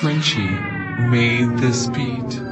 Frenchie made this beat.